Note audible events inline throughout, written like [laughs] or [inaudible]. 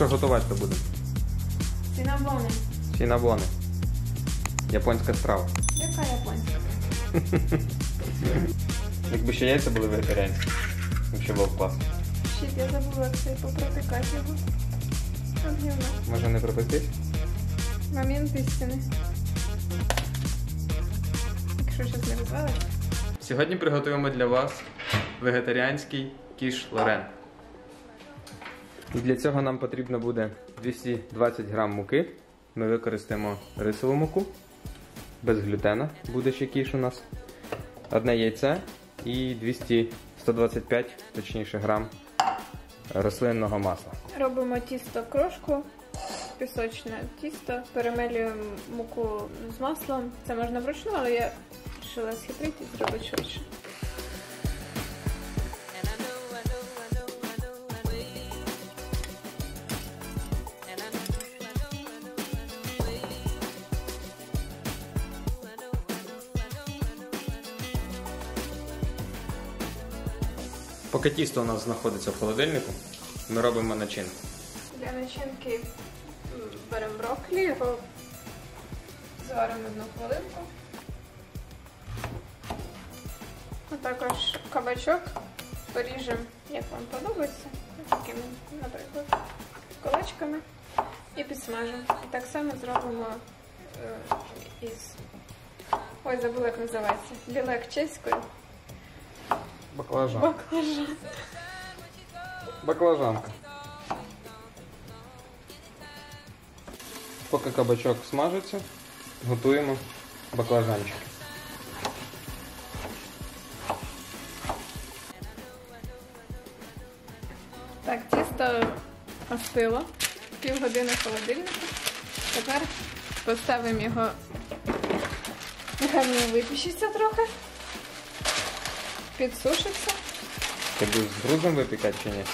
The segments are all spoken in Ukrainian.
Що готувати то будемо? Цинабони. Сінабони. Японська страва. Яка японська? [laughs] Якби ще яйця були вегетаріанські. Взагалі було б класно. Щит, я забула це попротикати його. Об'ємно. Може не пропектись? Момент істини. Якщо щось не розвалить. Сьогодні приготуємо для вас вегетаріанський кіш лорен. І для цього нам потрібно буде 220 грам муки. Ми використаємо рисову муку без глютена. Буде ще кіш у нас. Одне яйце і 200, 125 точніше грам рослинного масла. Робимо тісто крошку, пісочне тісто, перемелюємо муку з маслом. Це можна вручну, але я вирішила схитрити і зробити швидше. Поки тісто у нас знаходиться в холодильнику, ми робимо начинку. Для начинки беремо брокколі, його зваримо одну хвилинку. А також кабачок поріжемо, як вам подобається, такими, наприклад, колечками і підсмажимо. І так само зробимо е, із. Ой, забула, як називається. Білек чеською. Баклажан. Баклажан. Баклажанка. Поки кабачок смажиться, готуємо баклажанчики. Так, тісто остило. Півгодини в холодильнику. Тепер поставимо його. Нехай він випічеться трохи. Підсушиться. Ти будеш з грузом випікати чи ні?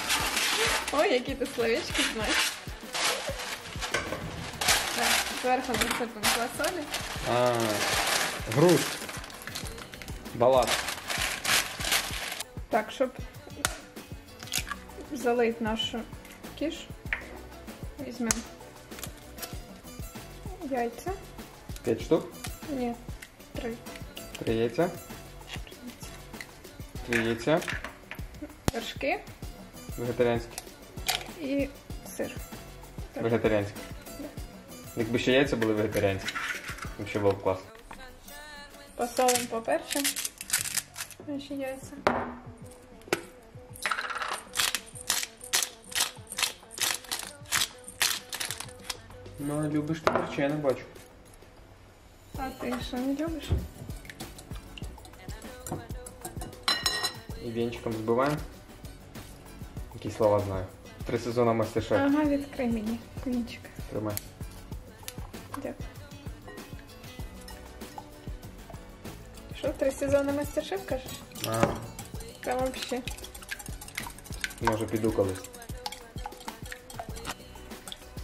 Ой, які ти словечки знаєш. Так, зверху насипемо квасолі. А, груз. Балат. Так, щоб залити нашу кіш, візьмемо яйця. 5 штук. Ні, три. Три яйця. Яйця. Вершки Вегетаріанські. і сир. Вегетаріанські. Якби ще яйця були вегетаріанські. Взагалі було б класно. Посолимо поперчим наші яйця. Ну, любиш ти перче, я не бачу. А ти що не любиш? І вінчиком збиваємо. Які слова знаю. Три сезони мастер-шеф. Ага, відкрий мені вінчик. Тримай. Дякую. Що, три сезони мастер-шеф кажеш? А, Та взагалі. може піду колись.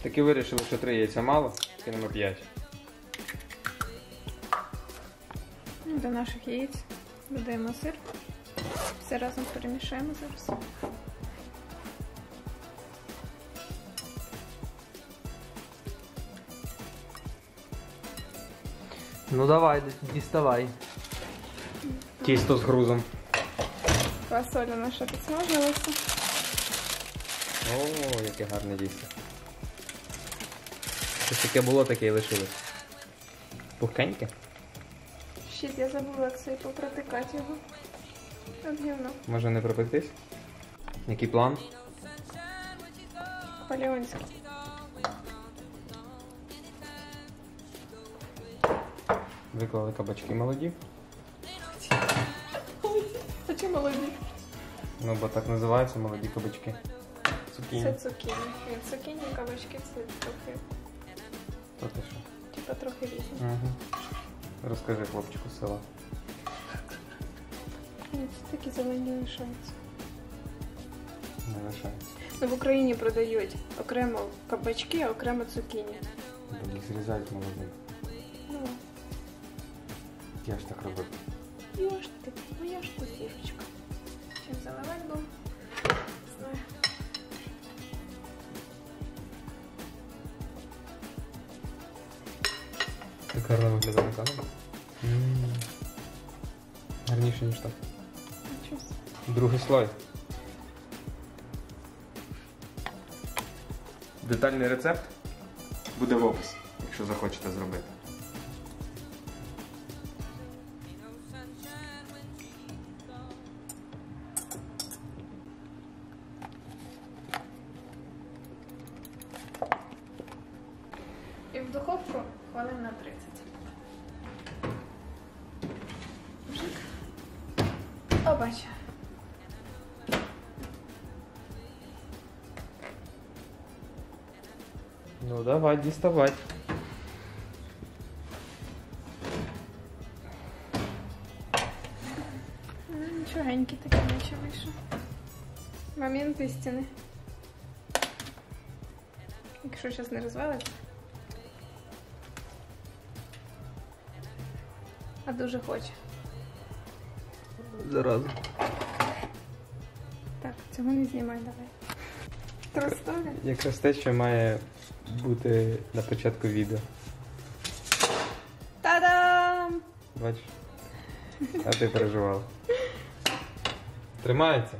Таки вирішили, що три яйця мало, кинемо п'ять. Ну, До наших яєць додаємо сир. Все разом перемішаємо зараз. Ну давай, діставай. Тісто з грузом. Квасоля наша підсмажилася. О, яке гарне тісто. Щось таке було, таке і лишилось. Пухкеньке? Щит, я забула, як це попротикати його. Об'ємно. Може не пропектись? Який план? Полеонський. Виклали кабачки молоді. [laughs] А чому молоді? Ну, бо так називаються молоді кабачки. Це Цукіні. цукіні. Ні, цукіні кабачки це трохи, ти що? типа трохи різні. Угу. Розкажи хлопчику села. Ні, це такі зелені лишаються. Не лишається. Ну, в Украине продают окремо кабачки, а окремо цукіні. Бо їх зрізають молодих. Ну. Я ж так робив. Ну, я ж ти, моя ну, ж ти дівчинка. Чим заливати був? Не знаю. Ти карно виглядає на камеру? М. Гарніше, ніж так. Другий слой. Детальний рецепт буде в описі, якщо захочете зробити. І в духовку хвилин на 30. Жик. Ну давай, діставай. Ну, Нічогенький такий наче вийшов. Момент істини. Якщо зараз не розвалиться. А дуже хоче. Зараза. Так, цього не знімай, давай. Тростові. Якраз те, що має бути на початку відео. Та-дам! Бачиш? А ти переживала. Тримається.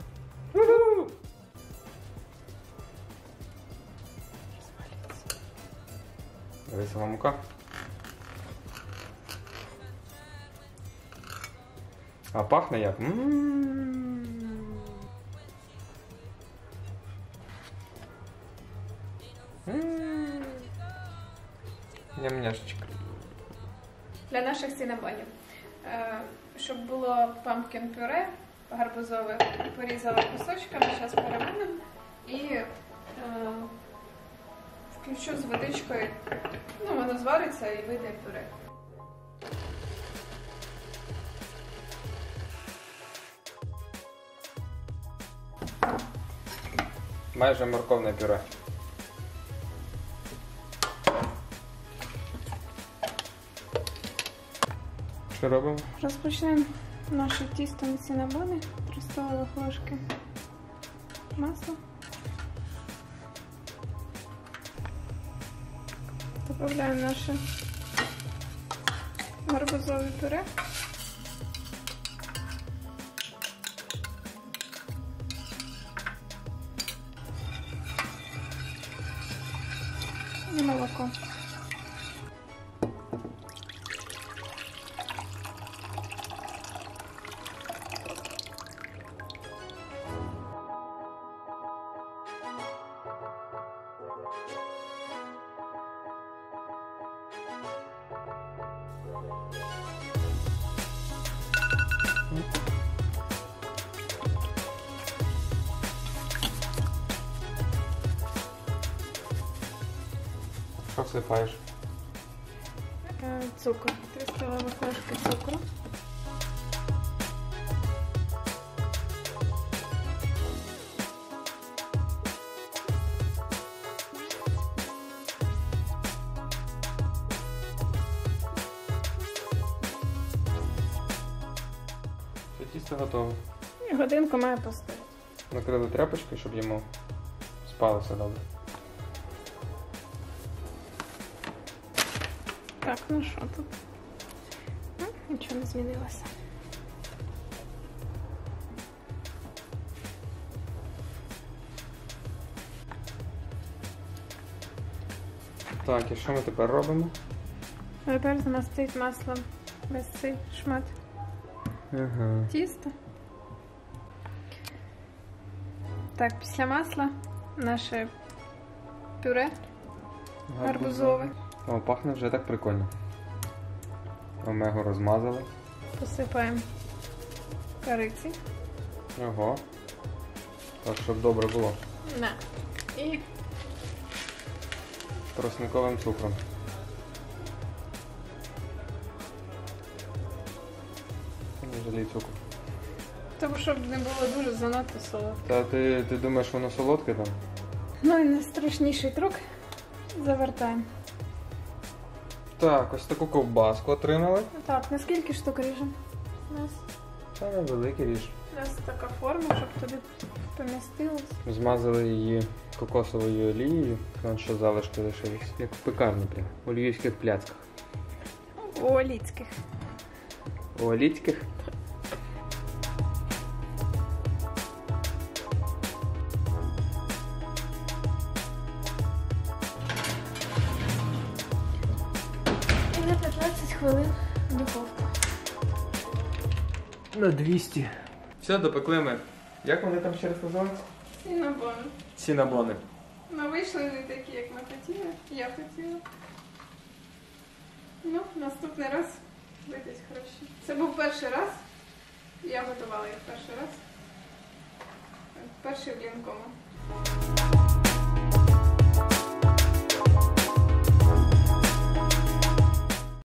Рисова мука. А пахне як? М. М. Ням-няшечка. Для наших сінабонів. Е, Щоб було pumpkin пюре гарбузове, порізала кусочками, зараз переминемо і е, включу з водичкою. Ну, воно звариться і вийде пюре. Майже морковне пюре. Що робимо? Розпочнемо наше тісто на цінабони. 3 столових ложки масла. Добавляємо наше гарбузове пюре. І молоко. Що всипаєш? Е, Цукор. 3 столових ложки цукру. Це тісто готове. І годинку має постояти. Накрили тряпочкою, щоб йому спалося добре. Так, ну що тут? Ну, Нічого не змінилося. Так, і що ми тепер робимо? Тепер замастить маслом весь цей шмат Ага. тіста. Так, після масла наше пюре гарбузове. О, пахне вже так прикольно. Омегу розмазали. Посипаємо кориці. Ого. Так, щоб добре було. На. І Тросниковим цукром. Не жалій цукру. тому, щоб не було дуже занадто солодко. Та ти, ти думаєш, воно солодке там? Ну і найстрашніший трюк. Завертаємо. Так, ось таку ковбаску отримали. Так, наскільки штук ріжемо? У нас, Це невеликий ріж. у нас така форма, щоб туди помістилось. Змазали її кокосовою олією, там що залишки лишились. Як в пекарні прям, у львівських пляцках. У Оліцьких. У Оліцьких. Хвилин духовку. На 200. Все, допекли ми. Як вони там ще раз називаються? Сінабон. Сінабони. Ми вийшли не такі, як ми хотіли. Я хотіла. Ну, наступний раз вийдуть хороші. Це був перший раз. Я готувала їх перший раз. Перший в Лінкому.